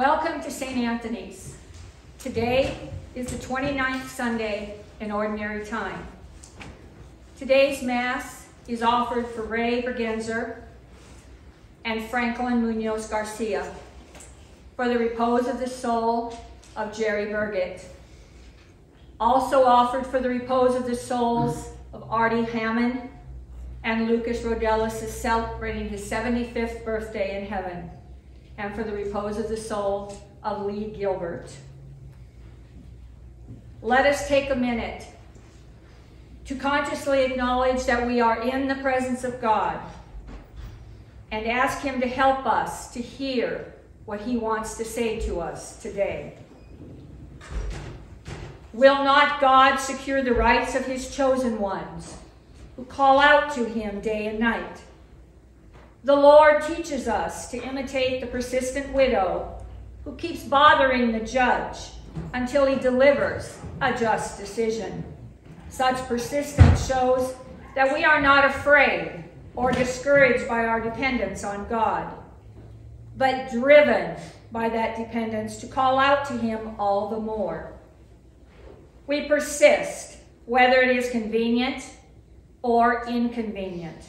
Welcome to St. Anthony's. Today is the 29th Sunday in Ordinary Time. Today's Mass is offered for Ray Bergenzer and Franklin Munoz Garcia for the repose of the soul of Jerry Berget. Also offered for the repose of the souls of Ardie Hammon and Lucas Rodelas is celebrating his 75th birthday in heaven and for the repose of the soul of Lee Gilbert. Let us take a minute to consciously acknowledge that we are in the presence of God and ask Him to help us to hear what He wants to say to us today. Will not God secure the rights of His chosen ones who call out to Him day and night? The Lord teaches us to imitate the persistent widow who keeps bothering the judge until he delivers a just decision. Such persistence shows that we are not afraid or discouraged by our dependence on God, but driven by that dependence to call out to Him all the more. We persist, whether it is convenient or inconvenient.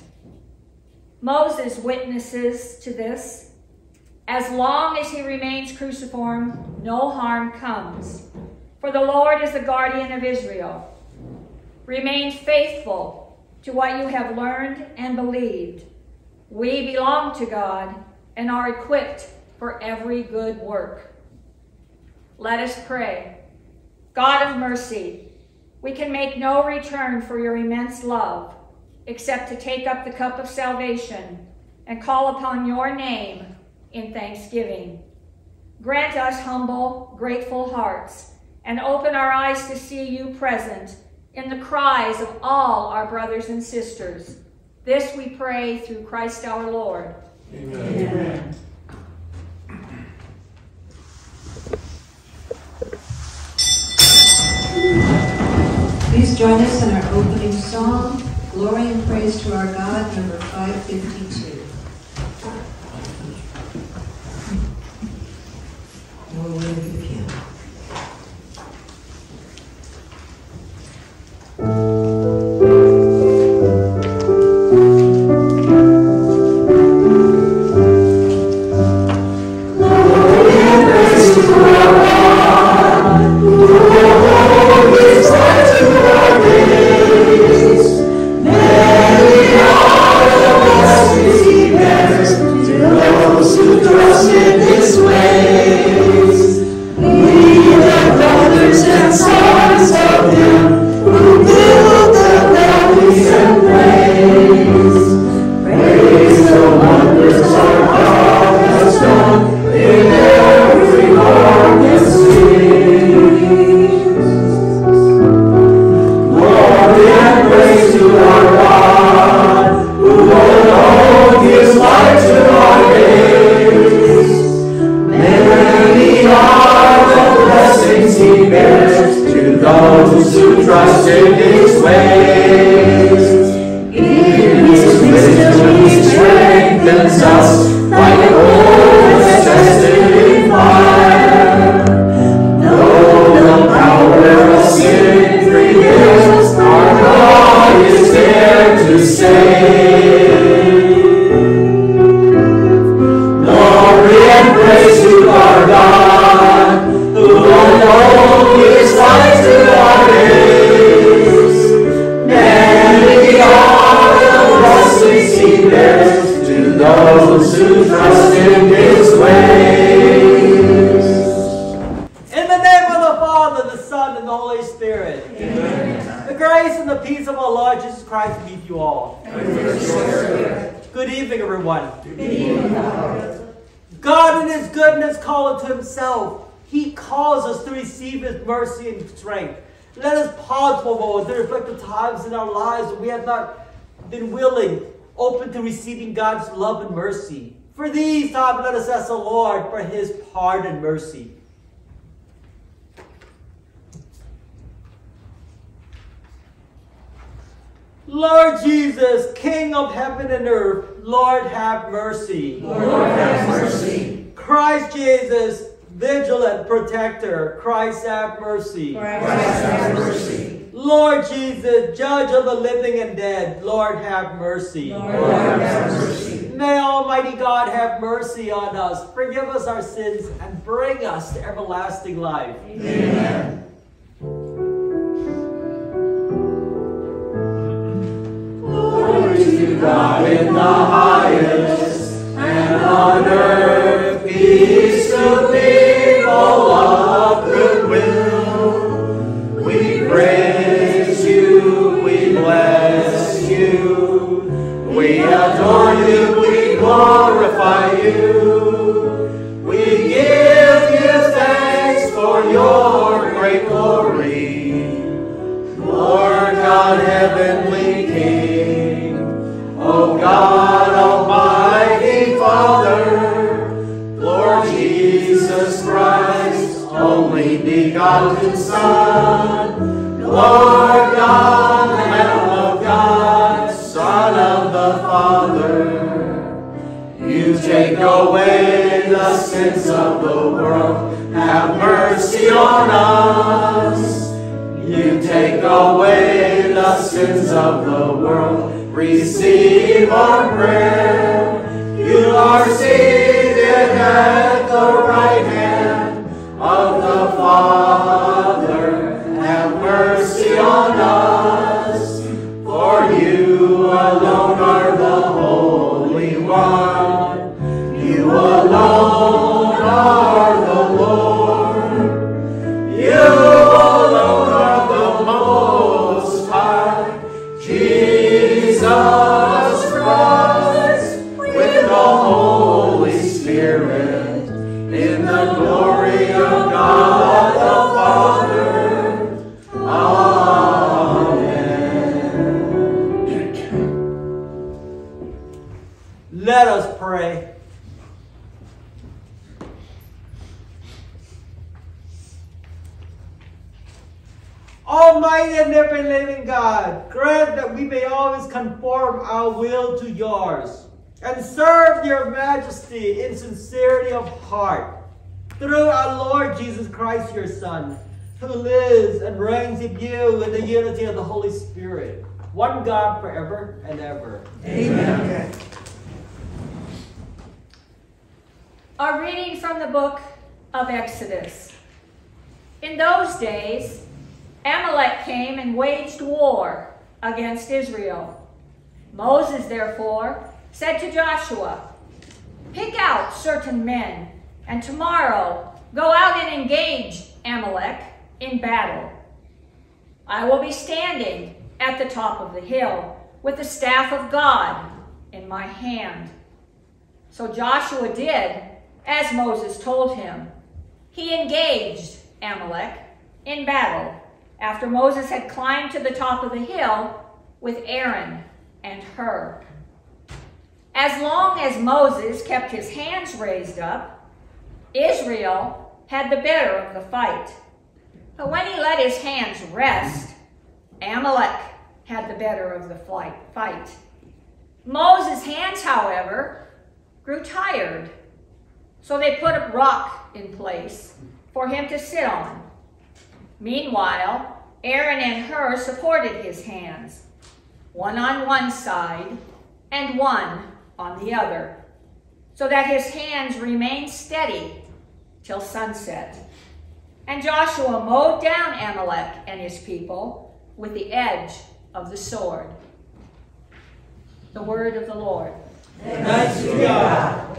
Moses witnesses to this. As long as he remains cruciform, no harm comes. For the Lord is the guardian of Israel. Remain faithful to what you have learned and believed. We belong to God and are equipped for every good work. Let us pray. God of mercy, we can make no return for your immense love except to take up the cup of salvation and call upon your name in thanksgiving. Grant us humble, grateful hearts and open our eyes to see you present in the cries of all our brothers and sisters. This we pray through Christ our Lord. Amen. Amen. Please join us in our opening song. Glory and praise to our God, number 552. para. God's love and mercy. For these times, let us ask the Lord for his pardon and mercy. Lord Jesus, King of heaven and earth, Lord have mercy. Lord have mercy. Christ Jesus, Vigilant protector, Christ have mercy. Christ have mercy. Lord Jesus, judge of the living and dead, Lord have mercy. Lord have mercy. May Almighty God have mercy on us, forgive us our sins, and bring us to everlasting life. Amen. Glory to God in the highest, and on earth peace to people of good will. We adore you, we glorify you. We give you thanks for your great glory. Lord God, heavenly King, O God, Almighty Father, Lord Jesus Christ, only begotten Son, Lord sins of the world, have mercy on us. You take away the sins of the world, receive our prayer. You are seated at the right hand Almighty and ever living God, grant that we may always conform our will to yours and serve your majesty in sincerity of heart. Through our Lord Jesus Christ, your Son, who lives and reigns in you in the unity of the Holy Spirit, one God forever and ever. Amen. A reading from the book of Exodus. In those days, Amalek came and waged war against Israel. Moses, therefore, said to Joshua, Pick out certain men, and tomorrow go out and engage Amalek in battle. I will be standing at the top of the hill with the staff of God in my hand. So Joshua did as Moses told him. He engaged Amalek in battle after Moses had climbed to the top of the hill with Aaron and Hur. As long as Moses kept his hands raised up, Israel had the better of the fight. But when he let his hands rest, Amalek had the better of the fight. Moses' hands, however, grew tired, so they put a rock in place for him to sit on. Meanwhile, Aaron and Hur supported his hands, one on one side and one on the other, so that his hands remained steady till sunset. And Joshua mowed down Amalek and his people with the edge of the sword. The word of the Lord. Thanks be to God.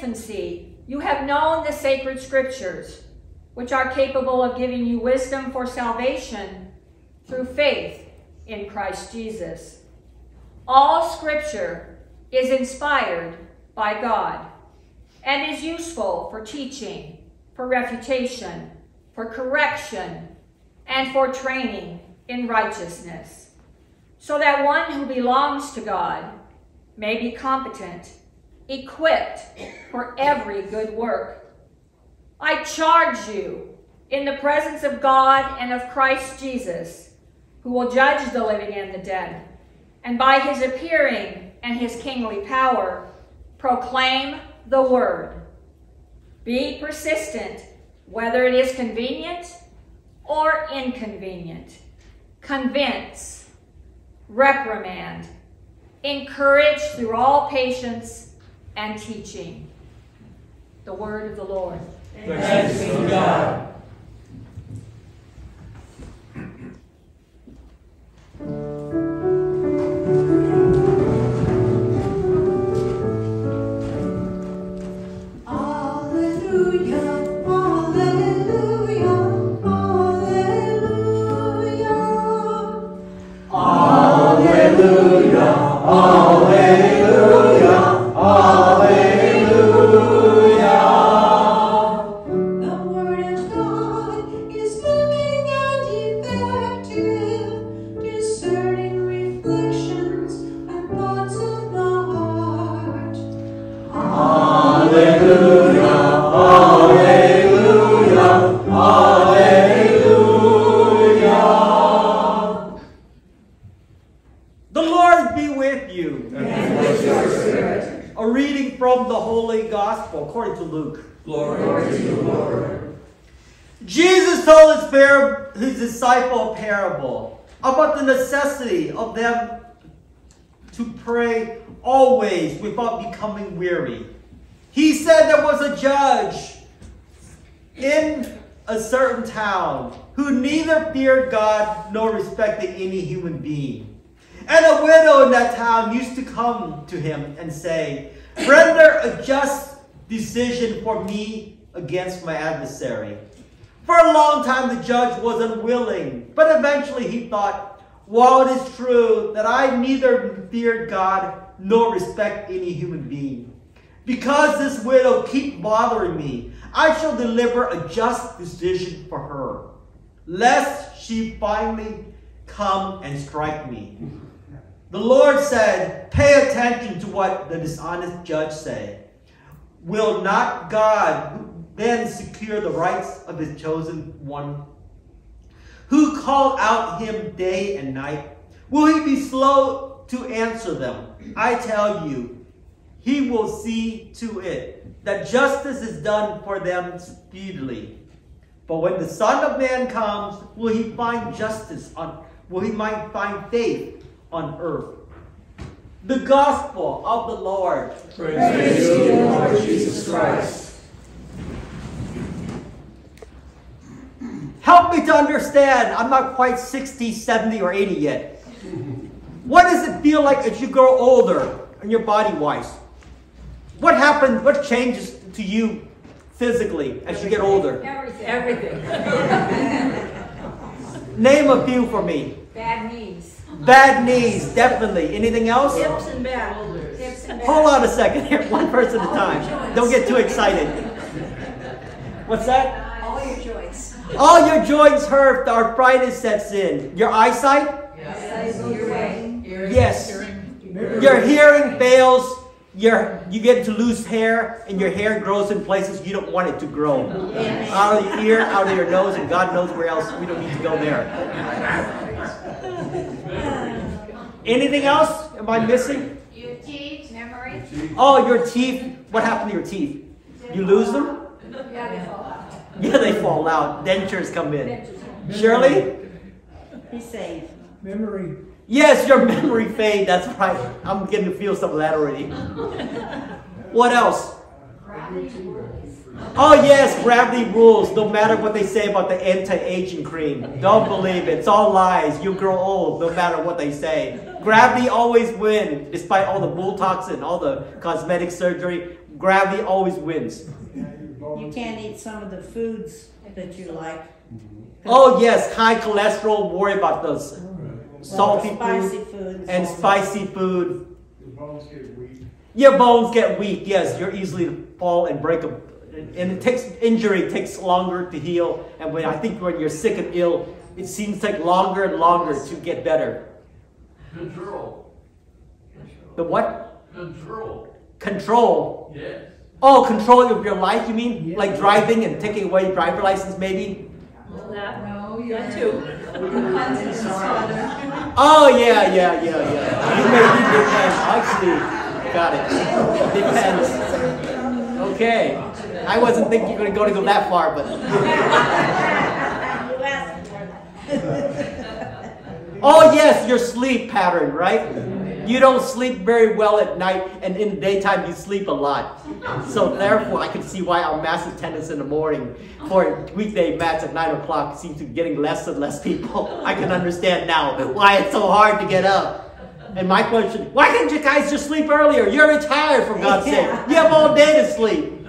Infancy you have known the sacred scriptures, which are capable of giving you wisdom for salvation through faith in Christ Jesus. All scripture is inspired by God and is useful for teaching, for refutation, for correction, and for training in righteousness, so that one who belongs to God may be competent, equipped for every good work. I charge you in the presence of God and of Christ Jesus, who will judge the living and the dead, and by his appearing and his kingly power, proclaim the word. Be persistent, whether it is convenient or inconvenient. Convince, reprimand, encourage through all patience and teaching. The word of the Lord. Thanks be to God. Against my adversary. For a long time, the judge was unwilling, but eventually he thought, While it is true that I neither fear God nor respect any human being, because this widow keeps bothering me, I shall deliver a just decision for her, lest she finally come and strike me. The Lord said, Pay attention to what the dishonest judge say. Will not God then secure the rights of his chosen one? Who call out him day and night? Will he be slow to answer them? I tell you, he will see to it that justice is done for them speedily. But when the Son of Man comes, will he find justice on will he might find faith on earth? The gospel of the Lord. Praise to you, Lord Jesus Christ. Help me to understand. I'm not quite 60, 70, or 80 yet. What does it feel like as you grow older and your body wise? What happens? What changes to you physically as you get older? Everything. Name a few for me. Bad knees. Bad knees, definitely. Anything else? Hips and back. Hips and back. Hold on a second here, one person at a time. Don't get too excited. What's that? All your joints. All your joints hurt, the arthritis sets in. Your eyesight? Yes. Your hearing fails. Your, you get to lose hair, and your hair grows in places you don't want it to grow. Out of your ear, out of your nose, and God knows where else. We don't need to go there. Anything else? Am I missing? Your teeth, memory. Oh, your teeth. What happened to your teeth? You lose them? Yeah, they fall out. Yeah, they fall out. Dentures come in. Shirley? He's safe. Memory. Yes, your memory fade. That's right. I'm getting to feel some of that already. What else? Oh yes, gravity rules. No matter what they say about the anti-aging cream, don't believe it. It's all lies. You grow old, no matter what they say. Gravity always wins, despite all the Botox and all the cosmetic surgery. Gravity always wins. You can't eat some of the foods that you mm-hmm. like. Oh yes, high cholesterol. Worry about those Well, salty spicy food foods. and spicy food. Your bones get weak. Your bones get weak. Yes, you're easily to fall and break a. And it takes injury takes longer to heal. And when I think when you're sick and ill, it seems like longer and longer to get better. Control. The what? Control. Control. Yes. Oh, control of your life. You mean like driving and taking away your driver license, maybe? That, No, that you're too. Oh yeah, yeah, yeah, yeah. You may be depends. Actually, got it. Depends. Okay. I wasn't thinking you were going to go to go that far, but. You asked for it. Oh yes, your sleep pattern, right? You don't sleep very well at night, and in the daytime you sleep a lot. So therefore, I can see why our mass attendance in the morning for weekday mass at nine o'clock seems to be getting less and less people. I can understand now why it's so hard to get up. And my question: Why can't you guys just sleep earlier? You're retired, for God's sake. You have all day to sleep.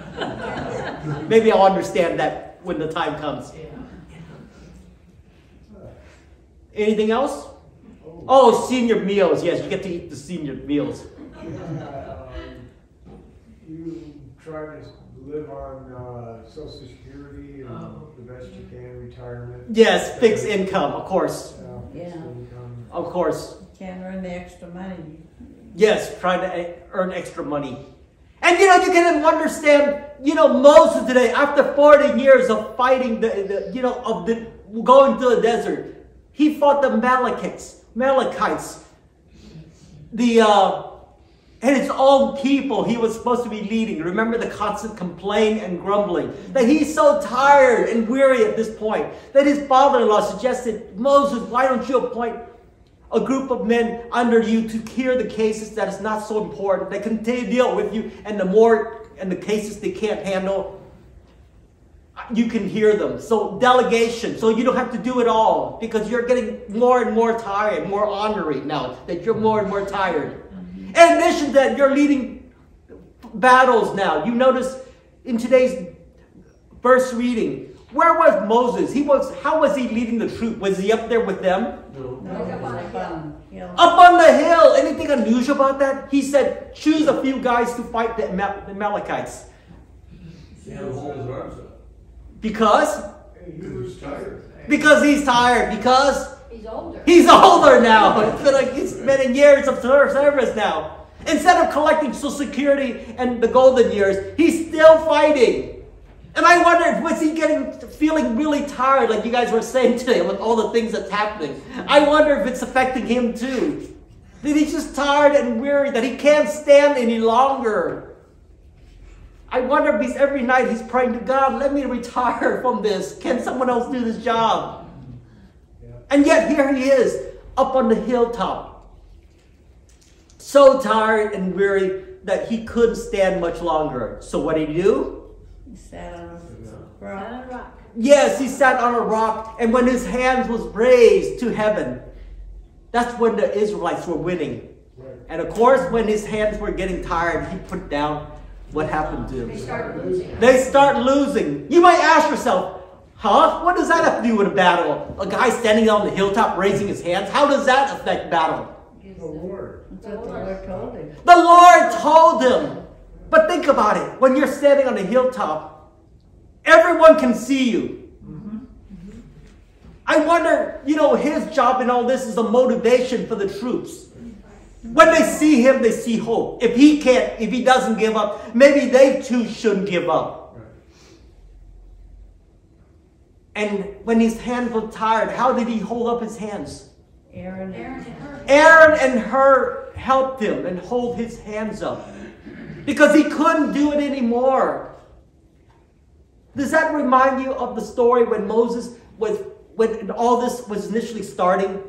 Maybe I'll understand that when the time comes. Anything else? Oh, senior meals. Yes, you get to eat the senior meals. Um, You try to live on uh, social security and the best you can, retirement. Yes, fixed income, of course. uh, Yeah. Of course. Can't earn the extra money. Yes, trying to eh, earn extra money. And you know, you can understand, you know, Moses today, after 40 years of fighting the, the you know, of the going to the desert, he fought the Amalekites, Amalekites. The uh and his own people he was supposed to be leading. Remember the constant complaint and grumbling. That he's so tired and weary at this point that his father-in-law suggested, Moses, why don't you appoint a group of men under you to hear the cases that is not so important. They can deal with you, and the more and the cases they can't handle, you can hear them. So delegation, so you don't have to do it all because you're getting more and more tired, more ornery now that you're more and more tired. In addition to that, you're leading battles now. You notice in today's first reading, where was Moses? He was. How was he leading the troop? Was he up there with them? No. No, up on, you know. Up on the hill. Anything unusual about that? He said, choose a few guys to fight the Amal- the Amalekites. He Because? He tired. Because he's tired. Because He's older. he's older now. It's been like it's been in years of ser- service now. Instead of collecting Social Security and the golden years, he's still fighting. And I wonder, was he getting feeling really tired, like you guys were saying today, with all the things that's happening? I wonder if it's affecting him too. That he's just tired and weary, that he can't stand any longer. I wonder if he's every night he's praying to God, let me retire from this. Can someone else do this job? And yet here he is, up on the hilltop. So tired and weary that he couldn't stand much longer. So what did he do? He sat on a rock. Rock. Yes, he sat on a rock, and when his hands was raised to heaven, that's when the Israelites were winning. Right. And of course, when his hands were getting tired, he put down. What happened to They start losing. They start losing. You might ask yourself, huh? What does that have to do with a battle? A guy standing on the hilltop raising his hands? How does that affect battle? The Lord. The Lord told him. The Lord told him. But think about it. When you're standing on a hilltop, everyone can see you. Mm-hmm. I wonder, you know, his job in all this is a motivation for the troops. When they see him, they see hope. If he can't, if he doesn't give up, maybe they too shouldn't give up. Right. And when his hands were tired, how did he hold up his hands? Aaron. Aaron and Hur. Aaron and Hur helped him and hold his hands up because he couldn't do it anymore. Does that remind you of the story when Moses was when all this was initially starting?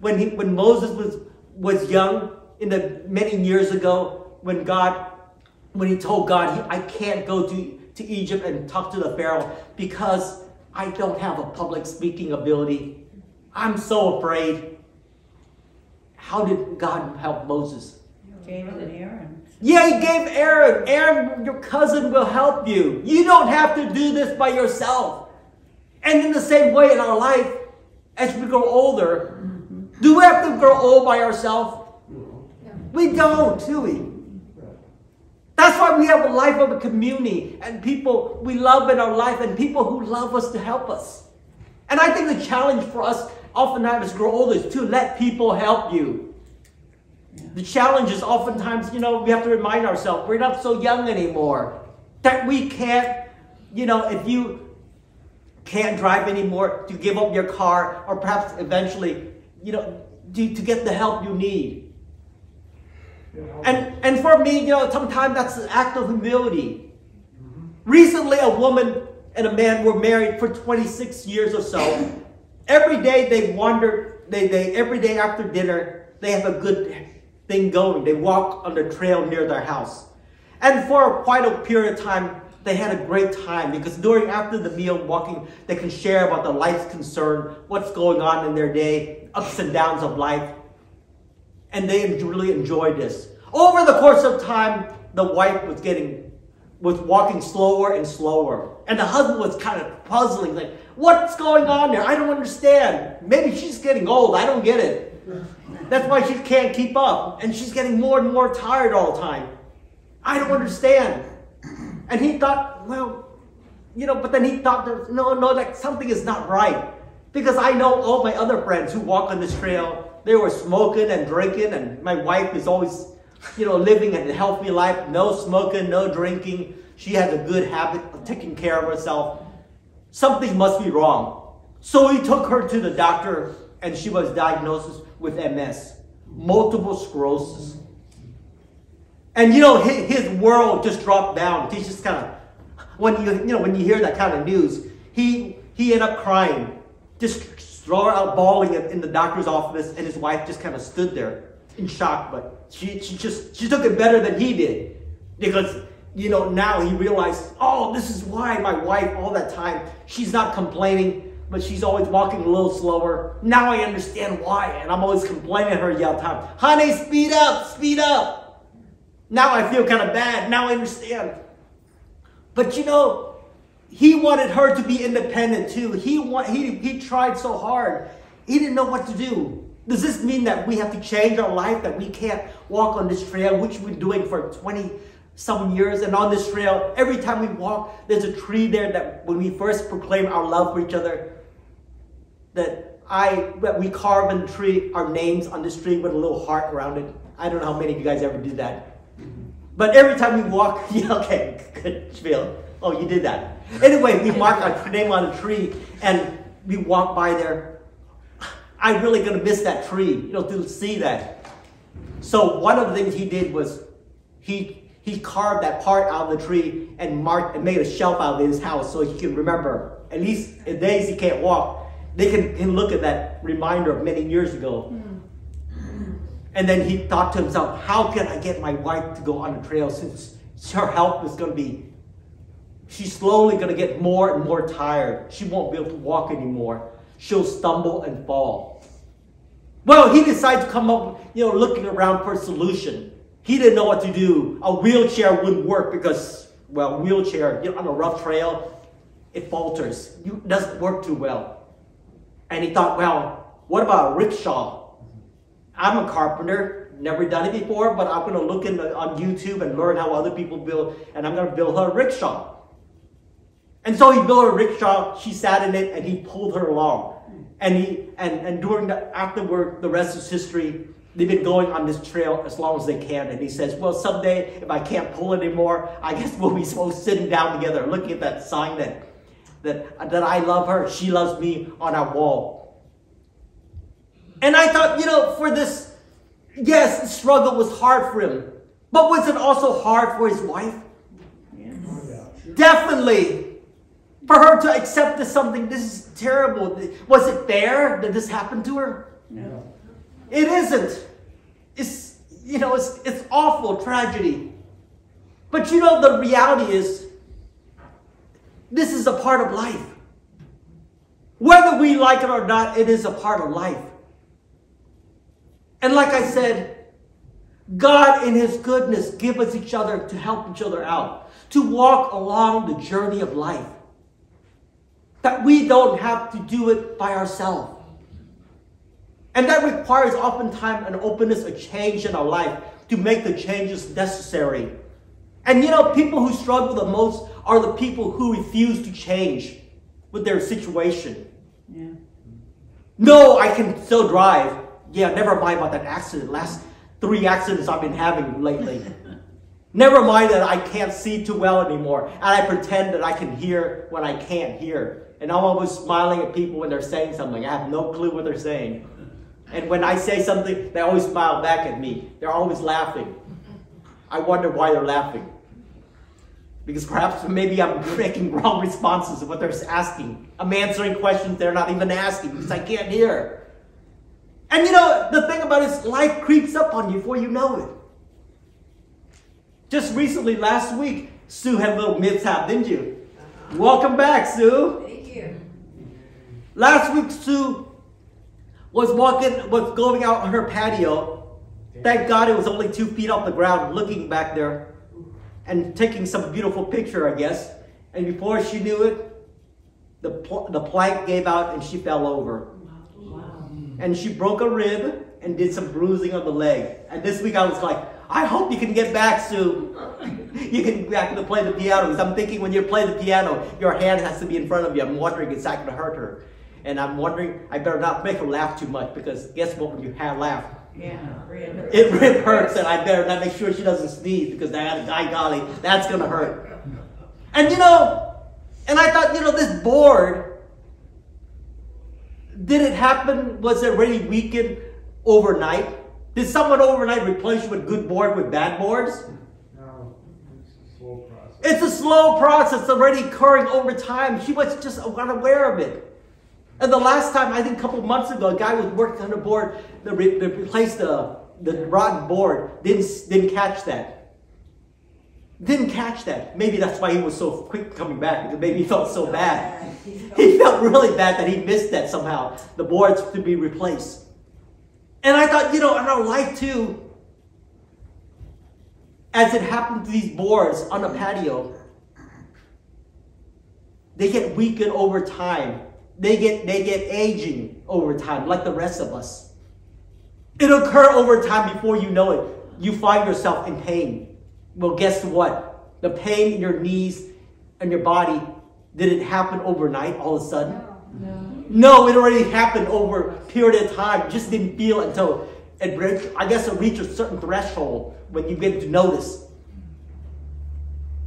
When he when Moses was was young in the many years ago when God when he told God, he, I can't go to, to Egypt and talk to the Pharaoh because I don't have a public speaking ability. I'm so afraid. How did God help Moses? Gave it to Aaron. Yeah, he gave Aaron. Aaron, your cousin, will help you. You don't have to do this by yourself. And in the same way in our life, as we grow older, do we have to grow old by ourselves? We don't, do we? That's why we have a life of a community and people we love in our life and people who love us to help us. And I think the challenge for us oftentimes as we grow older is to let people help you. The challenge is oftentimes, you know, we have to remind ourselves we're not so young anymore. That we can't, you know, if you can't drive anymore, to give up your car or perhaps eventually, you know, to, to get the help you need. And and for me, you know, sometimes that's an act of humility. Recently, a woman and a man were married for 26 years or so. Every day they wander, they, they every day after dinner, they have a good thing going. They walk on the trail near their house. And for quite a period of time, they had a great time because during after the meal walking, they can share about the life's concern, what's going on in their day, ups and downs of life and they really enjoyed this. Over the course of time, the wife was getting, was walking slower and slower, and the husband was kind of puzzling, like, "What's going on there? I don't understand. Maybe she's getting old. I don't get it. That's why she can't keep up, and she's getting more and more tired all the time. I don't understand." And he thought, well, you know, but then he thought, no, no, like something is not right. Because I know all my other friends who walk on this trail, they were smoking and drinking, and my wife is always, you know, living a healthy life, no smoking, no drinking. She has a good habit of taking care of herself. Something must be wrong. So he took her to the doctor, and she was diagnosed with MS, multiple sclerosis. And you know, his, his world just dropped down. He just kind of, when you you know when you hear that kind of news, he he ended up crying, just throw out bawling in the doctor's office, and his wife just kind of stood there in shock. But she she just she took it better than he did, because you know now he realized, oh, this is why my wife all that time she's not complaining, but she's always walking a little slower. Now I understand why, and I'm always complaining her the time, honey, speed up, speed up. Now I feel kind of bad. Now I understand. But you know, he wanted her to be independent too. He want, he, he tried so hard. He didn't know what to do. Does this mean that we have to change our life, that we can't walk on this trail, which we've been doing for 20 some years? And on this trail, every time we walk, there's a tree there that when we first proclaim our love for each other, that I that we carve in the tree our names on this tree with a little heart around it. I don't know how many of you guys ever did that. But every time we walk, yeah, okay, good, Phil. Oh, you did that. Anyway, we mark our name on a tree and we walk by there. I'm really gonna miss that tree, you know, to see that. So one of the things he did was he he carved that part out of the tree and marked and made a shelf out of his house so he can remember. At least in days he can't walk, they can, can look at that reminder of many years ago. Hmm. And then he thought to himself, how can I get my wife to go on the trail since her health is going to be, she's slowly going to get more and more tired. She won't be able to walk anymore. She'll stumble and fall. Well, he decided to come up, you know, looking around for a solution. He didn't know what to do. A wheelchair wouldn't work because, well, wheelchair, you know, on a rough trail, it falters. It doesn't work too well. And he thought, well, what about a rickshaw? I'm a carpenter, never done it before, but I'm to look in the, on YouTube and learn how other people build, and I'm to build her a rickshaw. And so he built a rickshaw. She sat in it, and he pulled her along. And he and and during the afterward, the rest is history. They've been going on this trail as long as they can. And he says, "Well, someday if I can't pull anymore, I guess we'll be both sitting down together, looking at that sign that that that I love her, she loves me on our wall." And I thought, you know, for this, yes, the struggle was hard for him. But was it also hard for his wife? Sure. Definitely. For her to accept this something, this is terrible. Was it fair that this happened to her? No. It isn't. It's, you know, it's, it's awful tragedy. But you know, the reality is, this is a part of life. Whether we like it or not, it is a part of life. And like I said, God in His goodness give us each other to help each other out, to walk along the journey of life. That we don't have to do it by ourselves. And that requires oftentimes an openness, a change in our life to make the changes necessary. And you know, people who struggle the most are the people who refuse to change with their situation. Yeah. No, I can still drive. Yeah, never mind about that accident. Last three accidents I've been having lately. never mind that I can't see too well anymore. And I pretend that I can hear when I can't hear. And I'm always smiling at people when they're saying something. I have no clue what they're saying. And when I say something, they always smile back at me. They're always laughing. I wonder why they're laughing. Because perhaps maybe I'm making wrong responses to what they're asking. I'm answering questions they're not even asking because I can't hear. And you know, the thing about it is life creeps up on you before you know it. Just recently, last week, Sue had a little mishap, didn't you? Welcome back, Sue. Thank you. Last week, Sue was walking, was going out on her patio. Thank God it was only two feet off the ground, looking back there and taking some beautiful picture, I guess. And before she knew it, the, pl- the plank gave out and she fell over. And she broke a rib and did some bruising on the leg. And this week I was like, I hope you can get back, Sue. you can get back to play the piano. Because I'm thinking when you play the piano, your hand has to be in front of you. I'm wondering is that going to hurt her? And I'm wondering, I better not make her laugh too much because guess what? When you have laugh, Yeah. Rib. it rib hurts, and I better not make sure she doesn't sneeze because that, by golly, that's gonna hurt. And you know, and I thought, you know, this board, did it happen? Was it really weakened overnight? Did someone overnight replace you with good board with bad boards? No, it's a slow process. It's a slow process already occurring over time. She was just unaware of it. And the last time, I think a couple months ago, a guy was working on a board that re- that replaced the, the rotten board, didn't, didn't catch that. Didn't catch that. Maybe that's why he was so quick coming back, because maybe he felt so bad. He felt really bad that he missed that somehow, the boards to be replaced. And I thought, you know, in our life too, as it happened to these boards on the patio, they get weakened over time. They get they get aging over time, like the rest of us. It'll occur over time before you know it. You find yourself in pain. Well, guess what? The pain in your knees and your body didn't happen overnight all of a sudden. No, no it already happened over a period of time. Just didn't feel until it reached, I guess it reached a certain threshold when you get to notice.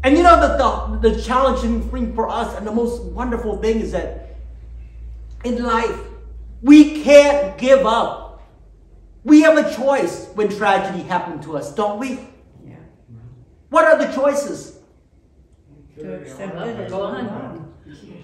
And you know that the, the challenging thing for us and the most wonderful thing is that in life, we can't give up. We have a choice when tragedy happened to us, don't we? Yeah. What are the choices? To accept it and go on.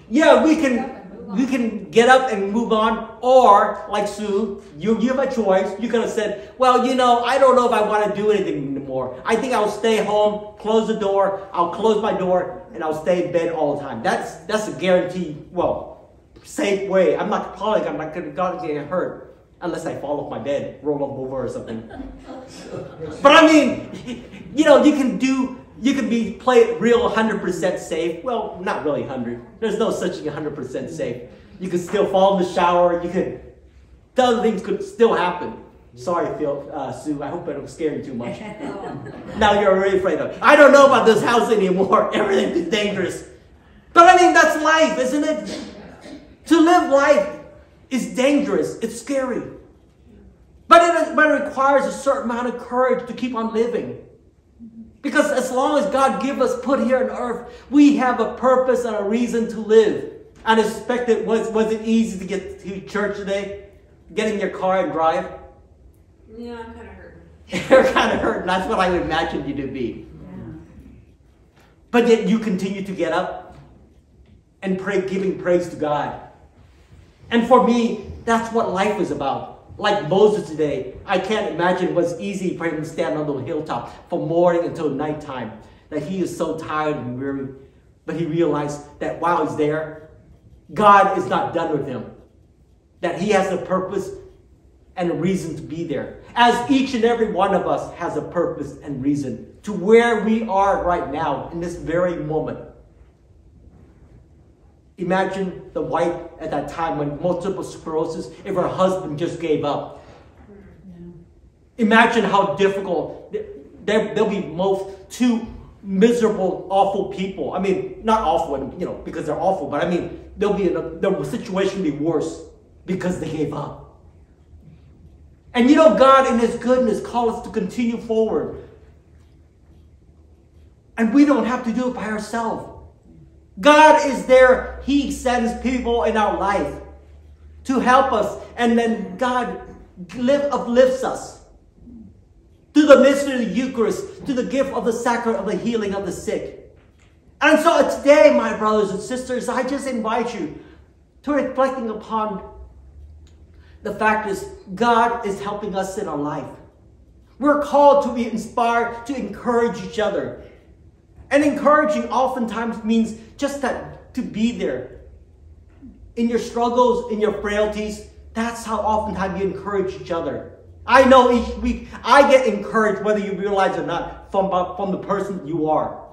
Yeah, we can we can get up and move on, or like Sue, you, you have a choice. You could have said, "Well, you know, I don't know if I want to do anything anymore. I think I'll stay home, close the door. I'll close my door, and I'll stay in bed all the time." That's that's a guaranteed, well, safe way. I'm not probably I'm not gonna gonna get hurt unless I fall off my bed, roll up over or something. But I mean, you know, you can do, you can be play it real 100% safe. Well, not really 100. There's no such thing 100% safe. You could still fall in the shower. You could, other things could still happen. Sorry, Phil, uh, Sue. I hope I don't scare you too much. now you're really afraid of. I don't know about this house anymore. Everything is dangerous. But I mean, that's life, isn't it? To live life is dangerous. It's scary. But it, but it requires a certain amount of courage to keep on living. Because as long as God give us put here on earth, we have a purpose and a reason to live. And expect it was was it easy to get to church today? Get in your car and drive? Yeah, I'm kind of hurting. You're kind of hurt. That's what I imagined you to be. Yeah. But yet you continue to get up and pray, giving praise to God. And for me, that's what life is about. Like Moses today, I can't imagine it was easy for him to stand on the hilltop from morning until nighttime that he is so tired and weary. But he realized that while he's there, God is not done with him. That he has a purpose and a reason to be there. As each and every one of us has a purpose and reason to where we are right now in this very moment. Imagine the wife at that time when multiple sclerosis, if her husband just gave up. Imagine how difficult. There'll be most two miserable, awful people. I mean, not awful, you know, because they're awful, but I mean, there'll be in a, the situation will be worse because they gave up. And you know, God, in His goodness, calls us to continue forward. And we don't have to do it by ourselves. God is there. He sends people in our life to help us. And then God lift, uplifts us to the mystery of the Eucharist, to the gift of the sacrament of the healing of the sick. And so today, my brothers and sisters, I just invite you to reflecting upon the fact is God is helping us in our life. We're called to be inspired, to encourage each other. And encouraging oftentimes means just that to be there. In your struggles, in your frailties, that's how oftentimes you encourage each other. I know each week I get encouraged, whether you realize or not, from, uh, from the person you are.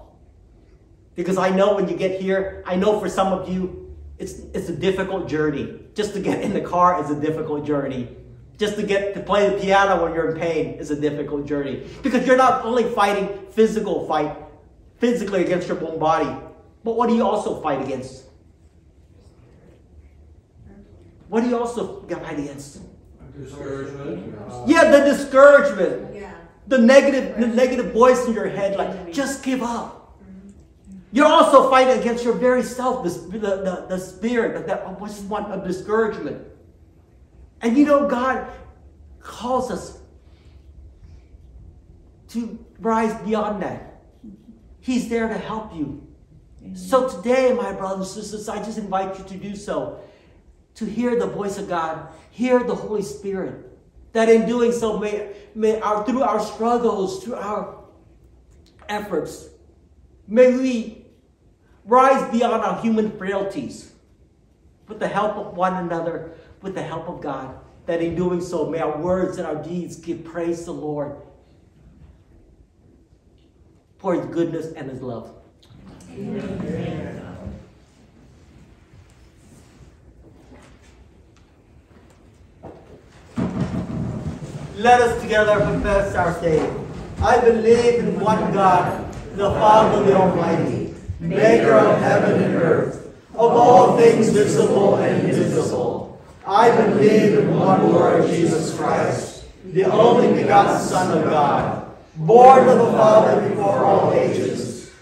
Because I know when you get here, I know for some of you, it's, it's a difficult journey. Just to get in the car is a difficult journey. Just to get to play the piano when you're in pain is a difficult journey. Because you're not only fighting physical fight, physically against your own body, but what do you also fight against? What do you also fight against? Discouragement. Yeah, the discouragement. Yeah. The negative, the negative voice in your head, like, mm-hmm. just give up. You're also fighting against your very self, the, the, the, the spirit, that what's one of discouragement. And you know, God calls us to rise beyond that. He's there to help you. So today, my brothers and sisters, I just invite you to do so. To hear the voice of God, hear the Holy Spirit. That in doing so, may, may our, through our struggles, through our efforts, may we rise beyond our human frailties with the help of one another, with the help of God. That in doing so, may our words and our deeds give praise to the Lord for his goodness and his love. Let us together confess our faith. I believe in one God, the Father, the Almighty, maker of heaven and earth, of all things visible and invisible. I believe in one Lord Jesus Christ, the only begotten Son of God, born of the Father before all ages,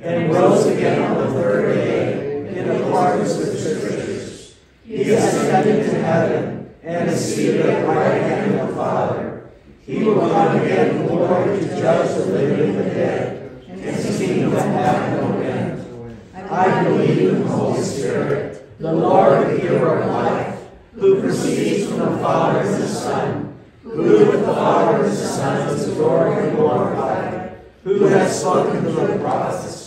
and rose again on the third day in accordance with the Scriptures. He ascended to heaven and is seated at the right hand of the Father. He will come again in glory to judge the living and the dead, and his kingdom have no end. I believe in the Holy Spirit, the Lord, the giver of life, who proceeds from the Father and the Son, who with the Father and the Son is adored and glorified, who has spoken to the prophets.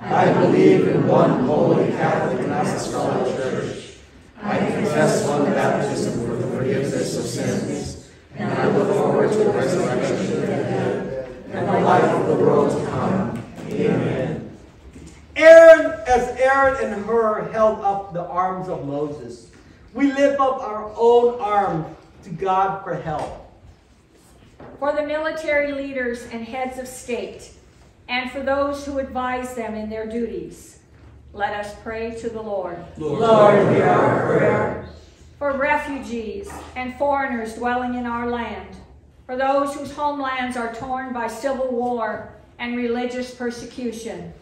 I believe in one holy Catholic and apostolic church. I confess one baptism for the forgiveness of sins. And I look forward to the resurrection of the dead and the life of the world to come. Amen. Aaron, as Aaron and Hur held up the arms of Moses, we lift up our own arm to God for help. For the military leaders and heads of state, and for those who advise them in their duties, let us pray to the Lord. Lord, hear our prayer. For refugees and foreigners dwelling in our land, for those whose homelands are torn by civil war and religious persecution,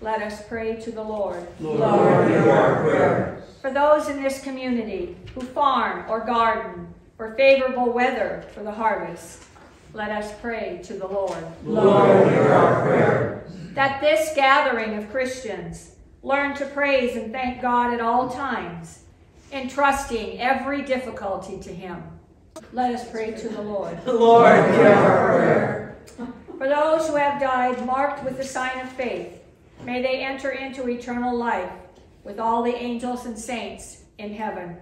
Let us pray to the Lord. Lord, hear our prayer. For those in this community who farm or garden for favorable weather for the harvest, let us pray to the Lord. Lord, hear our prayer. That this gathering of Christians learn to praise and thank God at all times, entrusting every difficulty to Him. Let us pray to the Lord. Lord, Hear our prayer. For those who have died marked with the sign of faith, may they enter into eternal life with all the angels and saints in heaven.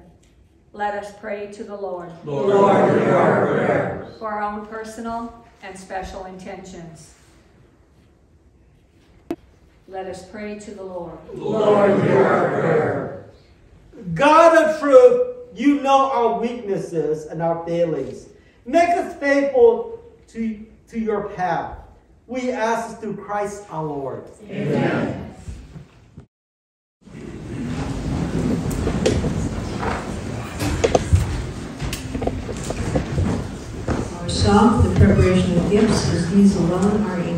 Let us pray to the Lord Lord, hear our prayer. for our own personal and special intentions. Let us pray to the Lord. Lord, hear our prayer. God of truth, you know our weaknesses and our failings. Make us faithful to, to your path. We ask through Christ our Lord. Amen. Our song, The Preparation of Gifts, is These Alone Are Enough,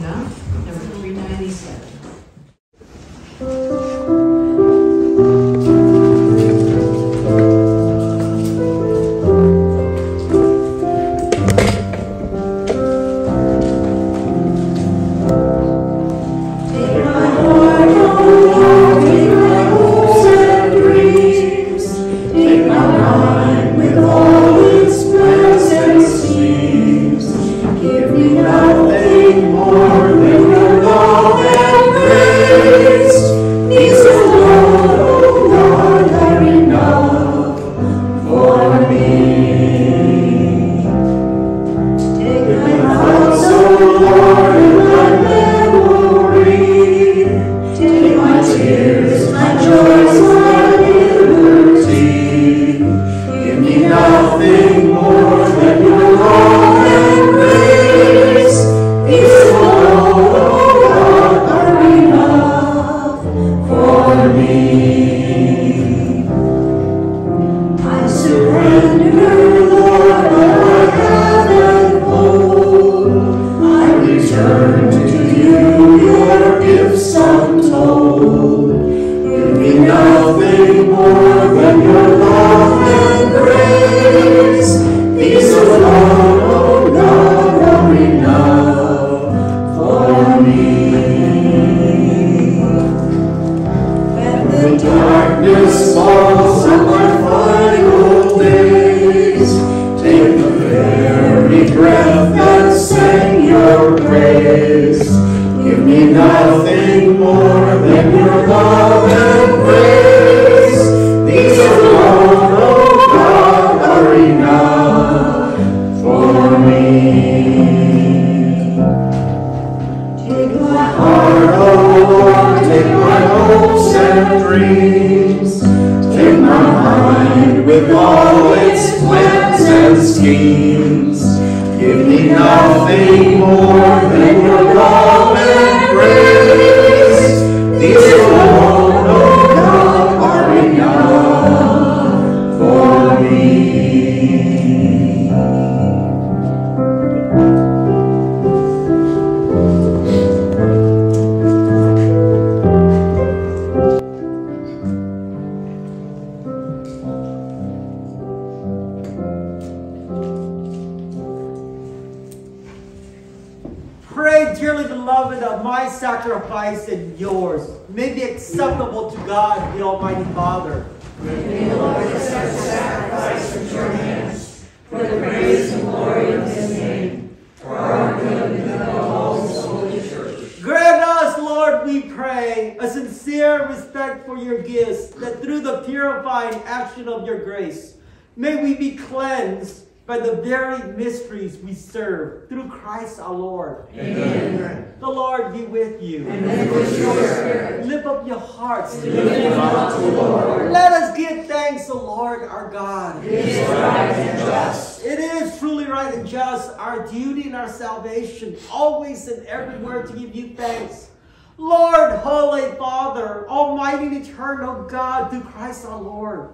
our duty and our salvation, always and everywhere to give you thanks. Lord, Holy Father, Almighty and Eternal God, through Christ our Lord,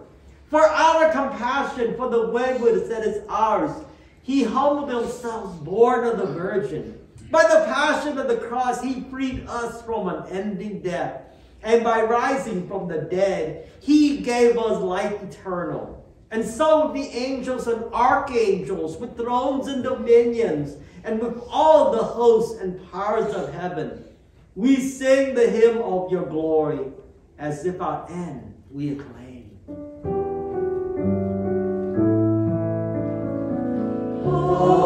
for our compassion for the waywardness that is ours, He humbled Himself, born of the Virgin, By the passion of the cross, he freed us from an ending death. And by rising from the dead, he gave us life eternal. And so the angels and archangels with thrones and dominions, and with all the hosts and powers of heaven, we sing the hymn of your glory, as if our end we acclaim. Holy,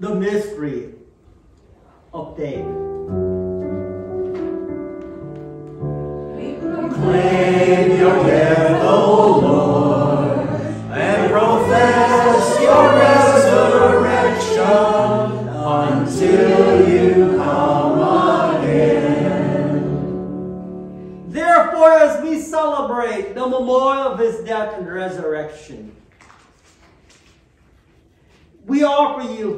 The mystery of faith. Claim your death, O Lord, and profess your resurrection until you come again. Therefore, as we celebrate the memorial of his death and resurrection, we offer you,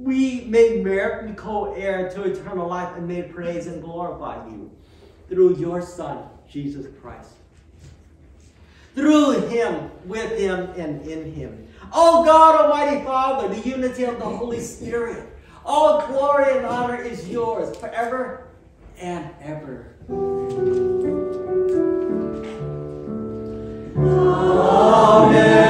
we may merit co-heir to eternal life and may praise and glorify you through your Son, Jesus Christ. Through him, with him, and in him. O God, Almighty Father, the unity of the Holy Spirit, all glory and honor is yours forever and ever. Amen.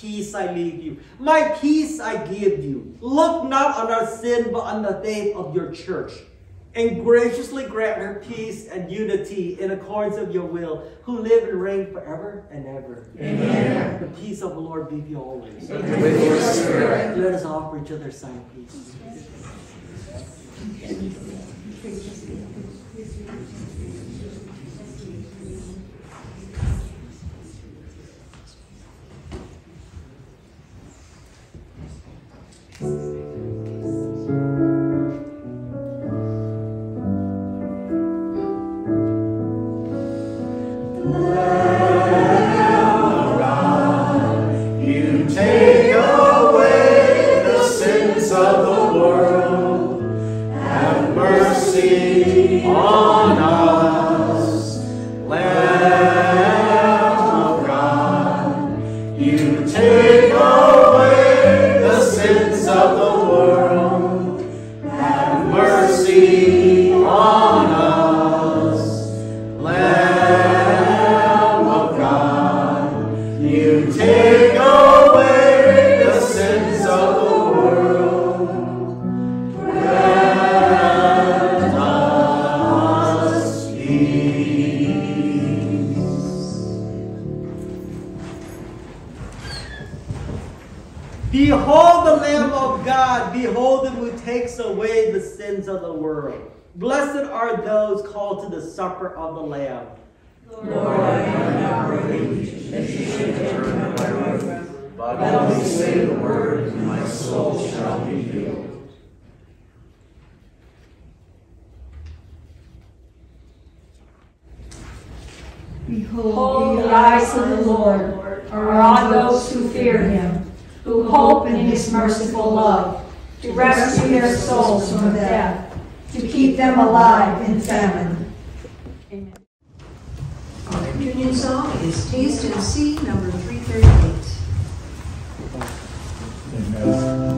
Peace I leave you, my peace I give you. Look not on our sin, but on the faith of your church. And graciously grant her peace and unity in accordance of your will, who live and reign forever and ever. Amen. The peace of the Lord be with you always. With your spirit. Let us offer each other sign peace. But only say the word, and my soul shall be healed. Behold, the eyes of the Lord are on those who fear him, who hope in his merciful love, to rescue their souls from death, to keep them alive in famine. Amen. Our communion song is Taste and See, number 338. Taste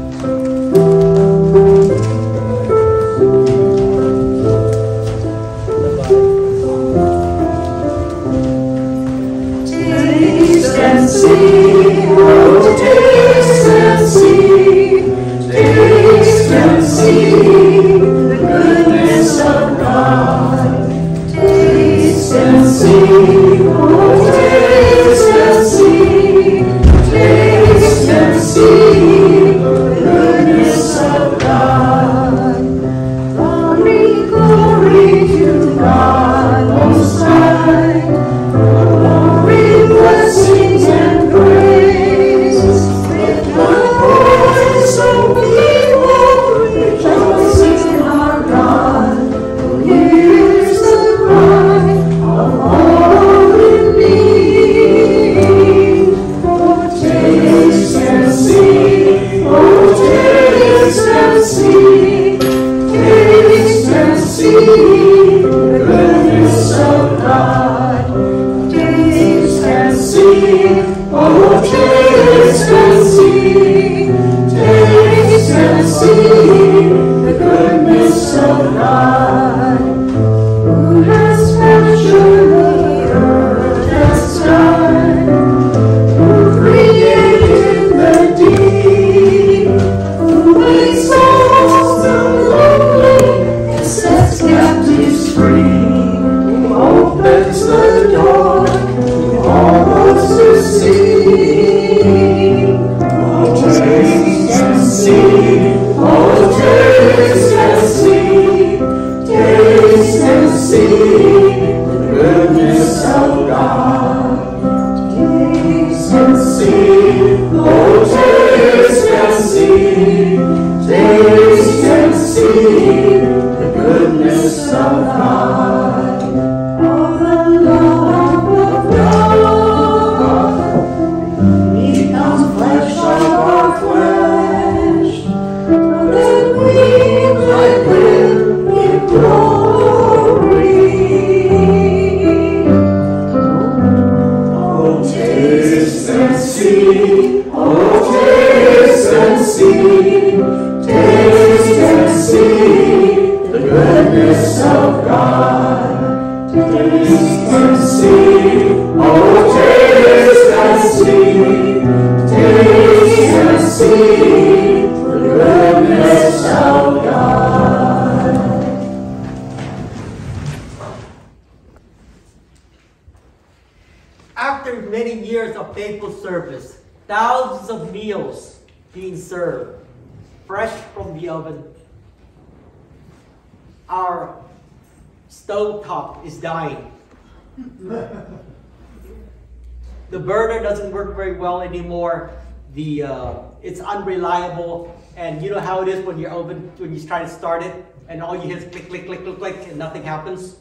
it's unreliable, and you know how it is when your open, when you try to start it, and all you hear is click, click, click, click, click, and nothing happens.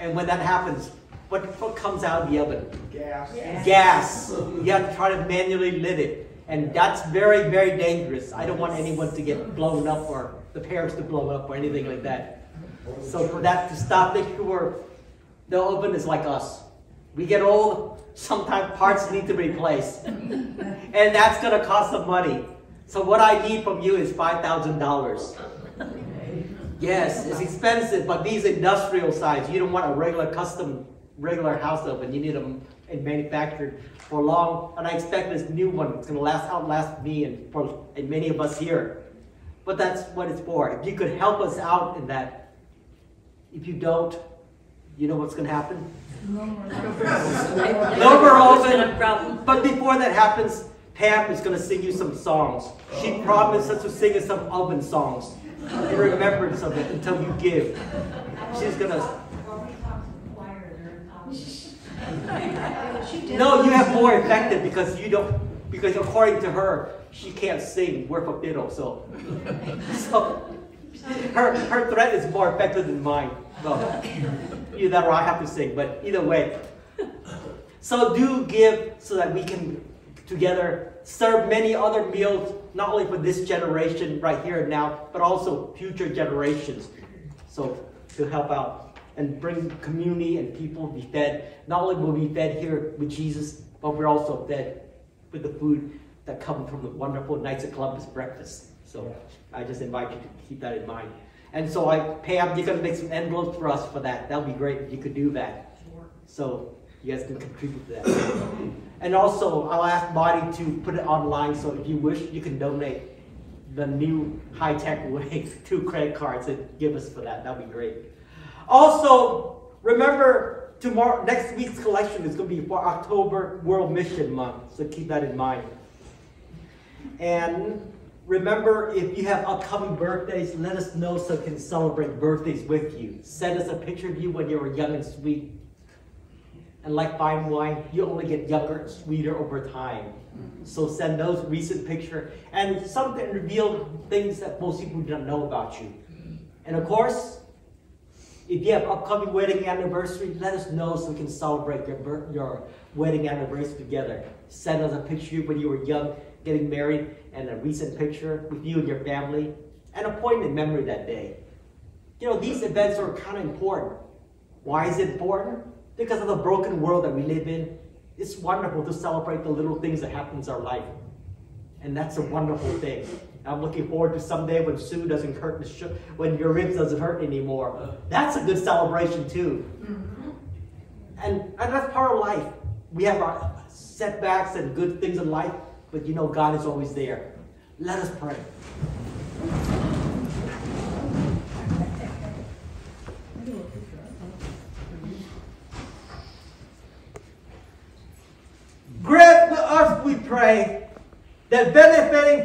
And when that happens, what, what comes out of the oven? Gas. Gas. You have to try to manually lit it. And that's very, very dangerous. I don't want anyone to get blown up or the parents to blow up or anything like that. So for that to stop, make sure the oven is like us. We get old, sometimes parts need to be replaced. and that's going to cost some money. So what I need from you is $5,000. Yes, it's expensive, but these industrial size, you don't want a regular custom, regular house oven. You need them in manufactured for long. And I expect this new one is going to last outlast me and for and many of us here. But that's what it's for. If you could help us out in that, if you don't, you know what's going to happen. No more oven. problem. But before that happens, Pam is going to sing you some songs. She oh. promised us to sing us some oven songs in remembrance of it until you give. She's going to. No, you have more effective because you don't. Because according to her, she can't sing worth a fiddle. So, so her her threat is more effective than mine. No, either I have to sing. But either way, so do give so that we can together serve many other meals, not only for this generation right here and now, but also future generations. So to help out and bring community and people be fed. Not only will we be fed here with Jesus, but we're also fed with the food that comes from the wonderful Knights of Columbus breakfast. So I just invite you to keep that in mind. And so I, Pam, you're gonna make some envelopes for us for that. That'll be great if you could do that. So you guys can contribute to that. And also, I'll ask Marty to put it online, so if you wish, you can donate the new high-tech way to credit cards and give us for that. That'd be great. Also, remember tomorrow, next week's collection is going to be for October World Mission Month, so keep that in mind. And remember, if you have upcoming birthdays, let us know so we can celebrate birthdays with you. Send us a picture of you when you were young and sweet. And like fine wine, you only get younger and sweeter over time. So send those recent picture and something reveal things that most people don't know about you. And of course, if you have upcoming wedding anniversary, let us know so we can celebrate your, your wedding anniversary together. Send us a picture of you when you were young, getting married, and a recent picture with you and your family, and a point memory that day. You know, these events are kind of important. Why is it important? Because of the broken world that we live in. It's wonderful to celebrate the little things that happen in our life. And that's a wonderful thing. I'm looking forward to someday when Sue doesn't hurt, the sh- when your ribs doesn't hurt anymore. That's a good celebration too. Mm-hmm. And, and that's part of life. We have our setbacks and good things in life, but you know God is always there. Let us pray. Grant us, we pray, that benefiting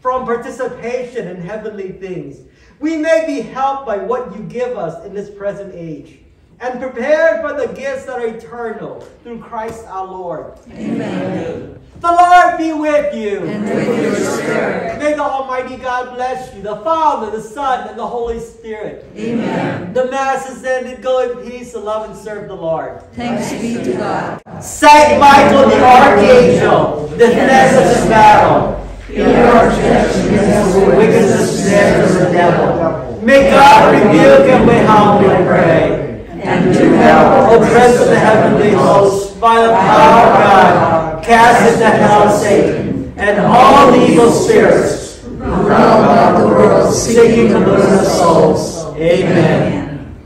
from participation in heavenly things, we may be helped by what you give us in this present age, and prepared for the gifts that are eternal through Christ our Lord. Amen. The Lord be with you. And with your spirit. May the Almighty God bless you, the Father, the Son, and the Holy Spirit. Amen. The Mass is ended. Go in peace to love and serve the Lord. Thanks be to God. Saint Michael the Archangel, defend us in battle. Be our protection against the Wickedness and snares of the devil. May God rebuke and we humbly pray. and to help O Prince of the heavenly host, by the power of God, cast into hell Satan and all evil spirits who round about the world seeking to lose the souls. Amen.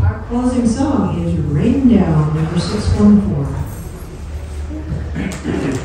Our closing song is Rain Down, number 614.